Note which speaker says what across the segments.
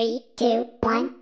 Speaker 1: Three, two, one.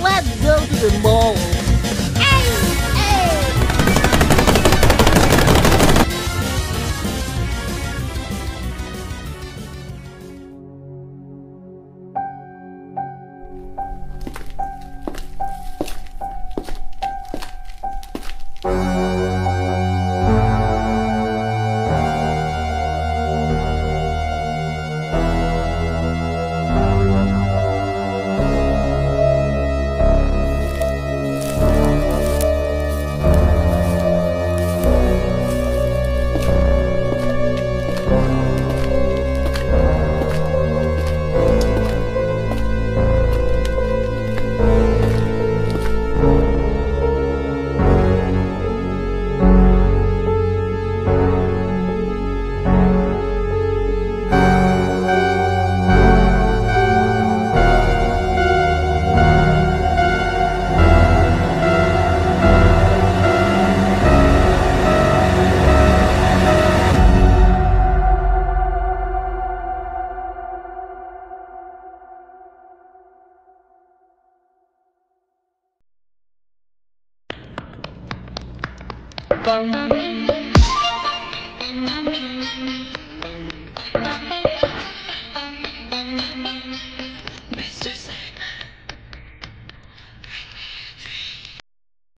Speaker 2: Let's go to the mall. bum.